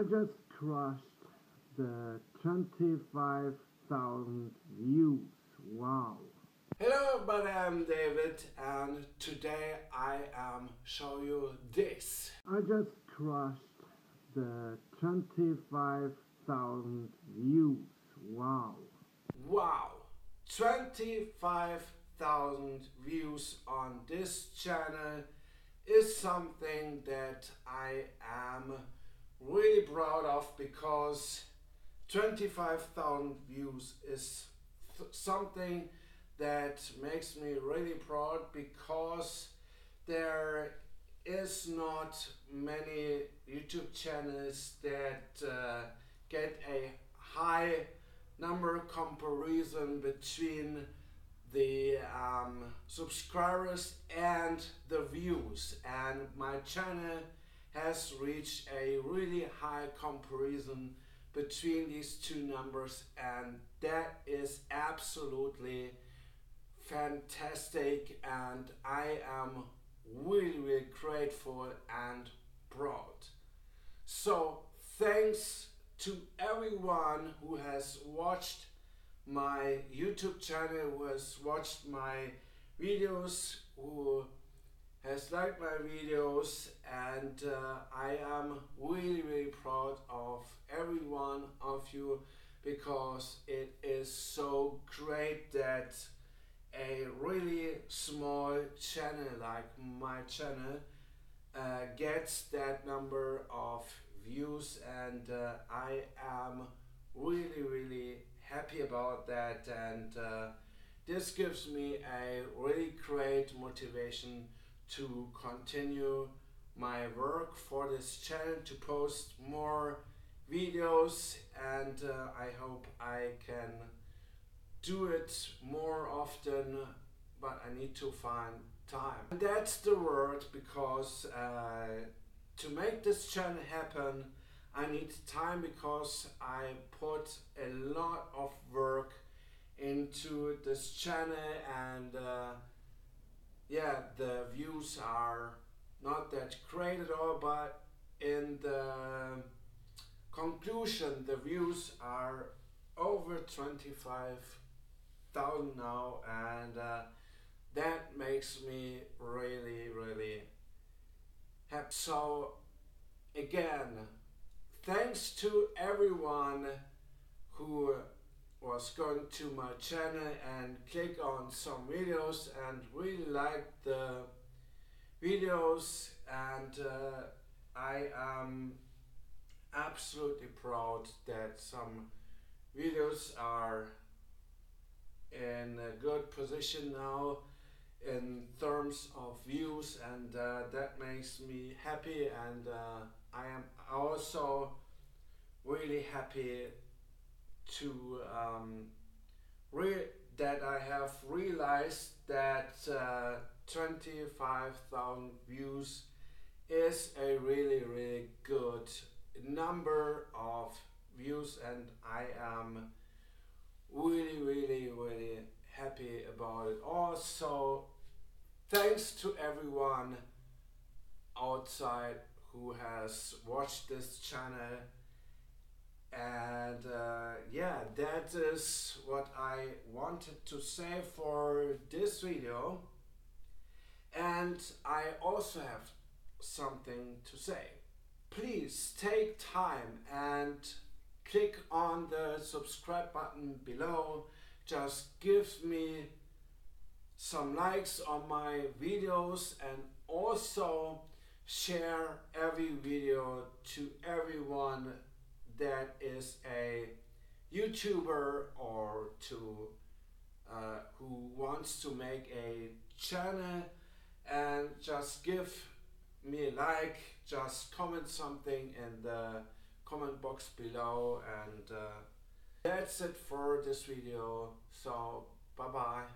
I just crushed the 25,000 views. Wow. Hello everybody, I'm David and today I am show you this. I just crushed the 25,000 views. Wow. Wow. 25,000 views on this channel is something that I am really proud of because 25,000 views is something that makes me really proud because there is not many YouTube channels that uh, get a high number comparison between the um, subscribers and the views. And my channel has reached a really high comparison between these two numbers and that is absolutely fantastic and I am really really grateful and proud. So thanks to everyone who has watched my YouTube channel, who has watched my videos, who has liked my videos and uh, I am really really proud of every one of you because it is so great that a really small channel like my channel uh, gets that number of views and uh, I am really really happy about that and uh, this gives me a really great motivation to continue my work for this channel to post more videos and uh, I hope I can do it more often but I need to find time. And that's the word because uh, to make this channel happen I need time because I put a lot of work into this channel and uh, yeah the views are not that great at all but in the conclusion the views are over 25,000 now and uh, that makes me really really happy. So again thanks to everyone who was going to my channel and click on some videos and really liked the videos and uh, I am absolutely proud that some videos are in a good position now in terms of views and uh, that makes me happy and uh, I am also really happy to um, that I have realized that uh, 25,000 views is a really really good number of views and I am really really really happy about it also thanks to everyone outside who has watched this channel and uh, yeah that is what I wanted to say for this video. And I also have something to say. Please take time and click on the subscribe button below. Just give me some likes on my videos and also share every video to everyone that is a YouTuber or to uh, who wants to make a channel and just give me a like just comment something in the comment box below and uh, that's it for this video. So bye bye